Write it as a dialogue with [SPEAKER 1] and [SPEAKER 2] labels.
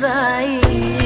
[SPEAKER 1] bye.